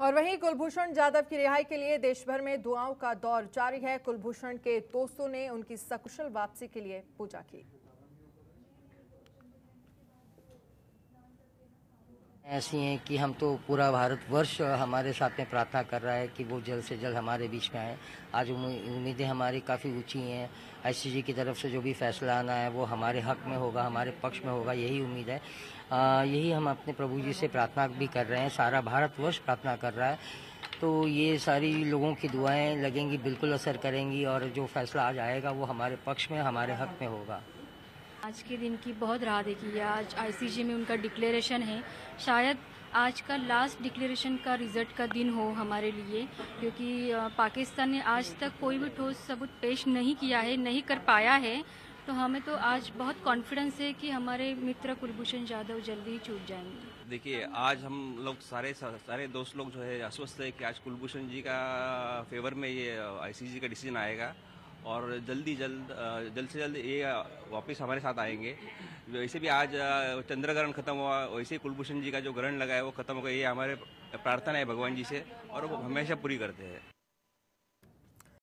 और वहीं कुलभूषण जाधव की रिहाई के लिए देशभर में दुआओं का दौर जारी है। कुलभूषण के दोस्तों ने उनकी सकुशल वापसी के लिए पूजा की। ऐसी हैं कि हम तो पूरा भारतवर्ष हमारे साथ में प्रार्थना कर रहा है कि वो जल्द से जल्द हमारे बीच में आए। आज उम्मीदें हमारी काफ़ी ऊँची हैं। आईसीजी की तरफ़ से जो भी फैसला आना है वो हमारे हक में होगा हमारे पक्ष में होगा यही उम्मीद है। आ, यही हम अपने प्रभु जी से प्रार्थना भी कर रहे हैं। सारा भारतवर्ष प्रार्थना कर रहा है। तो ये सारी लोगों की दुआएँ लगेंगी बिल्कुल असर करेंगी और जो फैसला आज आएगा वो हमारे पक्ष में हमारे हक में होगा। आज के दिन की बहुत राह देखी है। आज आईसीजे में उनका डिक्लेरेशन है। शायद आज का लास्ट डिक्लेरेशन का रिज़ल्ट का दिन हो हमारे लिए, क्योंकि पाकिस्तान ने आज तक कोई भी ठोस सबूत पेश नहीं किया है, नहीं कर पाया है। तो हमें तो आज बहुत कॉन्फिडेंस है कि हमारे मित्र कुलभूषण जाधव जल्दी ही छूट जाएँगे। देखिए, आज हम लोग सारे सारे दोस्त लोग जो है आश्वस्त है कि आज कुलभूषण जी का फेवर में ये आईसीजी का डिसीज़न आएगा। और जल्दी जल्द जल्द से जल्द ये वापस हमारे साथ आएँगे। वैसे भी आज चंद्र ग्रहण खत्म हुआ, वैसे ही कुलभूषण जी का जो ग्रहण लगा है, वो खत्म हो गया। ये हमारे प्रार्थना है भगवान जी से और वो हमेशा पूरी करते हैं।